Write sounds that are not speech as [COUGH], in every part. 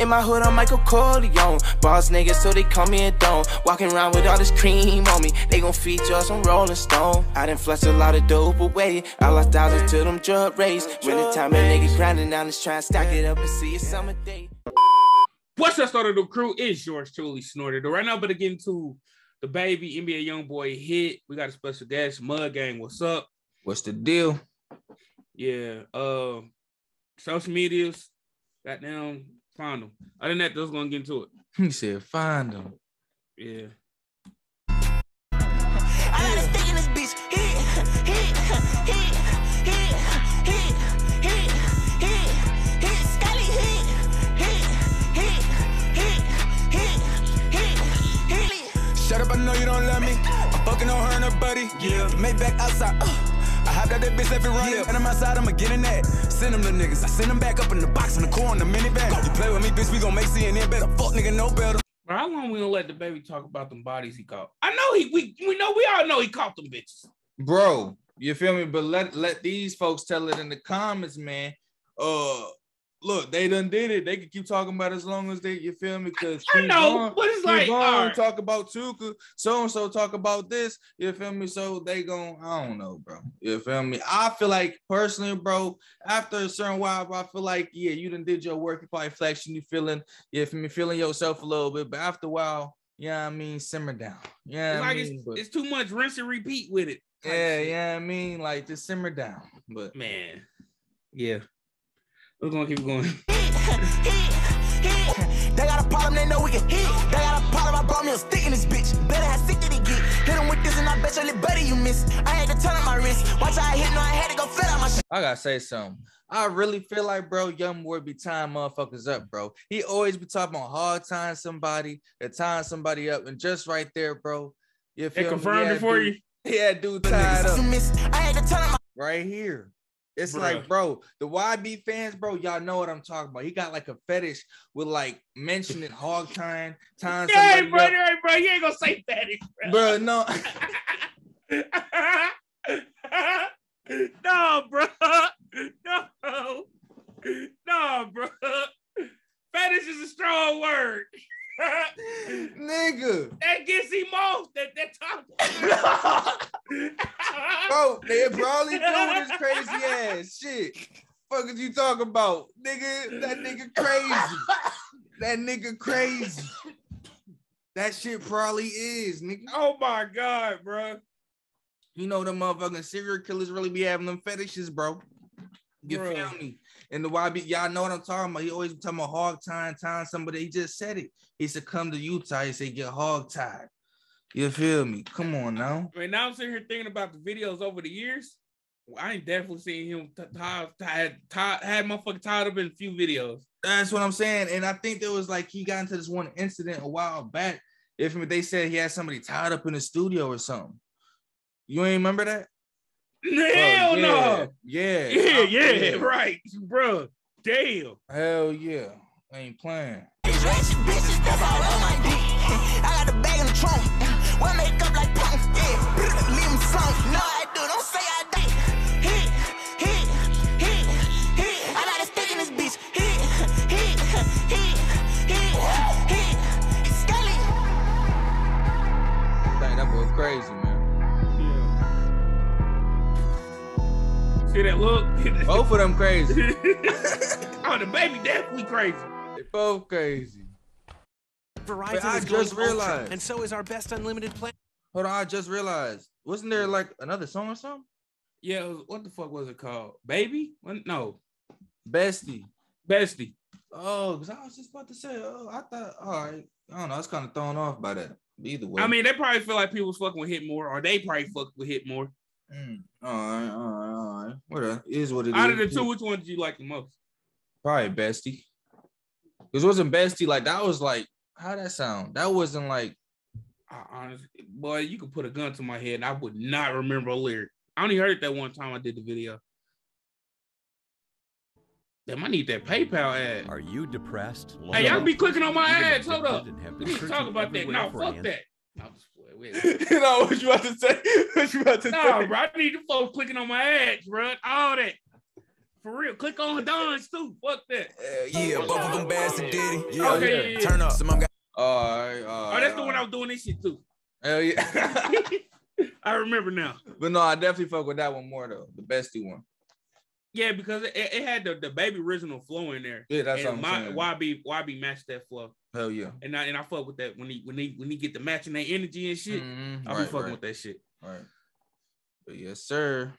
In my hood, I'm Michael Corleone. Boss niggas, so they call me a don. Walking around with all this cream on me. They gon' feature us on Rolling Stone. I done flushed a lot of dope away. I lost thousands to them drug rays. When the time a nigga grinding down, just trying to stack it up and see a summer day. What's up, started the crew? Is yours truly, Snorted. Right now, but get into DaBaby NBA YoungBoy hit. We got a special guest, Mud Gang. What's up? What's the deal? Yeah. Uh, social medias. Goddamn, find them. Other than that, those gonna get into it. He said, find them. Yeah. Shut up, I know you don't love me. I'm fucking on her and her buddy. Yeah. Maybach outside. Uh. I hopped out that bitch, left it running. Yeah. And I'm outside, I'ma get in that. Send them the niggas. I send them back up in the box in the car in the minivan. You play with me, bitch, we gon' make CNN better. Fuck nigga, no better. Bro, how long we gonna let the baby talk about them bodies he caught? I know he we we know we all know he caught them bitches. Bro, you feel me? But let let these folks tell it in the comments, man. Uh look, they done did it. They can keep talking about it as long as they you feel me? Because I know, but it's like all right. talk about Tuka, so and so talk about this. You feel me? So they gon' I don't know, bro. You feel me? I feel like personally, bro, after a certain while, I feel like yeah, you done did your work. You probably flexing, you feeling, you feel me, feeling yourself a little bit. But after a while, yeah, I mean, simmer down. Yeah, It's I like mean, it's, but- it's too much rinse and repeat with it. yeah, yeah, I mean, like just simmer down. But Man. Yeah. We're gonna keep going. They got a problem, they know we can hit. They got a problem, I brought me a stick in this bitch. Better have sick that he get. Hit him with this and I bet you live better you miss. I had to turn on my wrist. Watch how I hit, no, I had to go flat out my shit. I gotta say something. I really feel like, bro, YoungBoy be tying motherfuckers up, bro. He always be talking about hard tying somebody, or tying somebody up, and just right there, bro. You They feel me? confirmed He it for dude- you. He had dude tied You up miss. I had to turn on my right here. It's Bruh. like, bro, the YB fans, bro, y'all know what I'm talking about. He got like a fetish with like mentioning hog tying Yeah, somebody bro, up. hey, bro, you ain't gonna say fetish, bro. Bro, no. [LAUGHS] no, bro. [LAUGHS] No. No, bro. Fetish is a strong word. Nigga. that gets him off. That that talk. Bro, probably [LAUGHS] doing this crazy ass shit. Fuck is you talking about? Nigga, that nigga crazy. That nigga crazy. That shit probably is, nigga. oh my god, bro. You know the motherfucking serial killers really be having them fetishes, bro. You Bruh. feel me? And the YB, y'all know what I'm talking about. He always be talking about hog tying, tying somebody. He just said it. He said, come to Utah. He said, get hog tied. You feel me? Come on now. I mean, now I'm sitting here thinking about the videos over the years. I ain't definitely seen him t- tied, tied, tied, had motherfucker tied up in a few videos. That's what I'm saying. And I think there was like he got into this one incident a while back. If they said he had somebody tied up in the studio or something. You ain't remember that? Hell yeah. no. Yeah. Yeah, Uh, yeah, right, bro. Damn. Hell yeah. I ain't playing. Look? Both of them crazy. [LAUGHS] oh, DaBaby definitely crazy. They both crazy. Verizon Wait, I is going just ultra, realized. and so is our best unlimited plan. Hold on, I just realized. Wasn't there like another song or something? Yeah, it was- what the fuck was it called? Baby? No, Bestie. bestie. Oh, because I was just about to say, oh, I thought, all right. I don't know. I was kind of thrown off by that. Either way. I mean, they probably feel like people's fucking with hit more, or they probably fuck with hit more. Mm, all right, all right, all right. Whatever. It is what it is. Out of the two, which one did you like the most? Probably Bestie. Because wasn't Bestie like that was like, how that sound? That wasn't like, I honestly, boy, you could put a gun to my head and I would not remember a lyric. I only heard it that one time I did the video. Damn, I need that PayPal ad. Are you depressed? Hey, y'all be clicking on my Even ads. Hold up. have We need to talk about that. everywhere No, fuck that. No, I'm just playing. Wait. [LAUGHS] you know what you about to say? [LAUGHS] What you about to No, bro, I need the folks clicking on my ads, bro. All that. For real. Click on Donn's too. Fuck that. Uh, yeah, both of them bad to Diddy. Yeah, Okay, yeah. yeah, yeah. Turn up. Some of them got All right, all right. Oh, that's the one I was doing this shit too. Hell yeah. [LAUGHS] I remember now. but no, I definitely fuck with that one more though. The bestie one. Yeah, because it, it had the, DaBaby original flow in there. Yeah, that's what I'm my saying. YB YB matched that flow. Hell yeah. And I and I fuck with that when he when he when he get the matching their energy and shit. Mhm. I'll Right, be fucking right, with that shit. right. But yes, sir.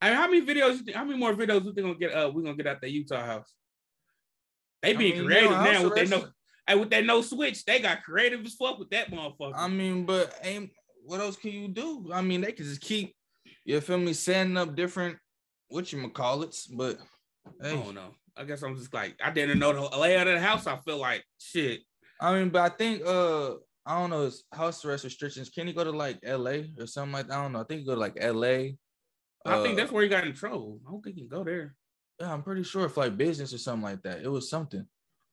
I mean, how many videos? think- How many more videos we think gonna get? Uh, we gonna get out the Utah house. They I mean, creative no, house now with that no. Hey, with that no switch, they got creative as fuck with that motherfucker. I mean, but aim. What else can you do? I mean, they can just keep. You feel me? Setting up different. What you call it? But I don't know. I guess I'm just like I didn't know the layout of the house. I feel like shit. I mean, but I think uh I don't know, it's house arrest restrictions. Can he go to like LA or something like that? I don't know. I think he go to like LA. I think Uh, that's where he got in trouble. I don't think he can go there. yeah, I'm pretty sure if like business or something like that. It was something.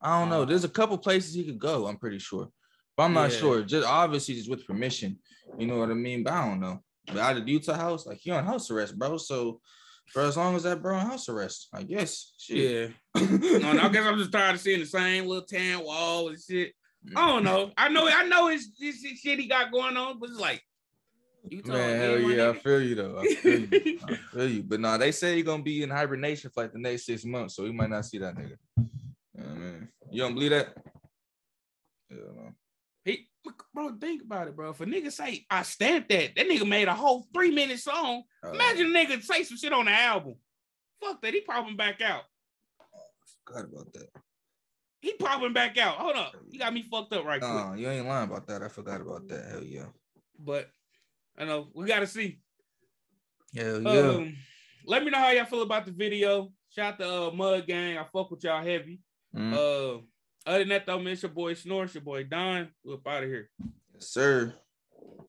I don't know. Uh, There's a couple places he could go, I'm pretty sure. But I'm not Yeah. sure. Just obviously just with permission. You know what I mean? But I don't know. But out of Utah house, like he on house arrest, bro. So for as long as that bro house arrest, I guess. Shit. Yeah. [LAUGHS] no, no, I guess I'm just tired of seeing the same little tan wall and shit. I don't mm. know. I know. I know it's this shit he got going on, but it's like. You Man, hell yeah, I feel you though. I feel you. [LAUGHS] I feel you. But no, they say he's gonna be in hibernation for like the next six months, so we might not see that nigga. Yeah, man. You don't believe that? Yeah, man. He, bro, think about it, bro. If a nigga say I stamped that, that nigga made a whole three minute song. Uh, Imagine a nigga say some shit on the album. Fuck that. He popping back out. forgot about that. He popping back out. Hold up. You got me fucked up right quick. No, you ain't lying about that. I forgot about that. Hell yeah. But I know we gotta see. Hell yeah. Um, let me know how y'all feel about the video. Shout out to uh, Mud Gang. I fuck with y'all heavy. Mm, Uh, other than that, though, man, it's your boy Snore, your boy Donn. We're up out of here. yes, sir.